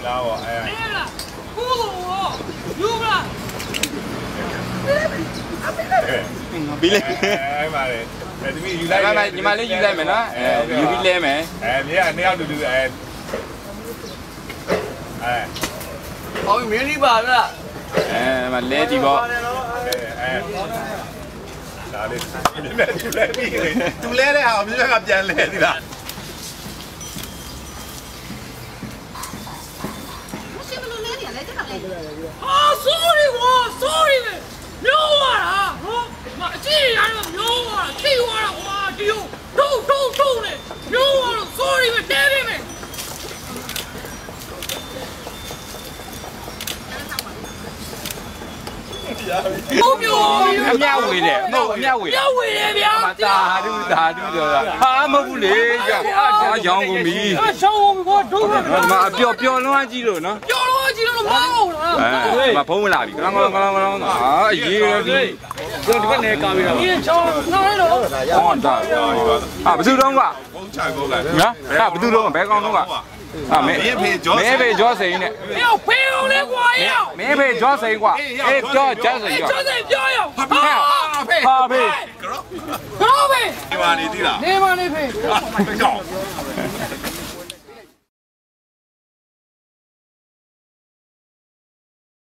Blaue Eier. Jubla! Billy. Ê, mà này. အဲ့ဒီယူလိုက်မယ်ညီမလေးယူလိုက်မယ်နော်အဲယူပြီးလဲမယ်အဲမြေကနှစ်ယောက်တူတူအဲအဲအော်မင်းလေးပါလားအဲမလဲဒီပေါ့အဲအဲဒါလေးနည်းနည်းတူလဲပြီးတူလဲတဲ့ဟာအမြဲကပြန်လဲသီလား အာ sorry ကွာ sorry မျိုးွားတာနော်မအကြည့်ရတော့မျိုးွားတာထိွားတာကွာဒီဟိုထုတ်ထုတ်ထုတ်နေမျိုးွားတော့ sorry ပဲတဲပေးမယ်ဟုတ်မျိုးအမြဝေတယ်မဟုတ်အမြဝေအမြဝေတယ်ဗျာတာဓုတာဓုဆိုတာဟာမဟုတ်ဘူးလေကြောင်အကြောင်ကုန်ပြီအကြောင်ကုန်ပြီကွာဒုက္ခမအပျော်ပျော်လွန်းကြည့်လို့နော် ကြီးတော့မဟုတ်လားအဲမဖုံးဝင်လာပြီကလောင်းကလောင်းကလောင်းကလောင်းဟာအေးရပြီကျွန်တော်ဒီဘက်နေကားပြီးတော့အေးချောင်းငါလည်းတော့ဟောတာဟာဘယ်သူတော့ကဘုံချိုင်ကုန်လိုက်နော်ဟာဘယ်သူတော့ဘယ်ကောင်တော့ကအာမဲဖေဂျောစိန်မဲဖေဂျောစိန်နဲ့ဟေးဖေဦးလေးကွာရောမဲဖေဂျောစိန်ကွာအေးပြောဂျောစိန်ကွာဂျောစိန်ပြောရောဟာဖေဟာဖေကရောကရောဖေဒီမာနေသီးလားနေမာနေဖေ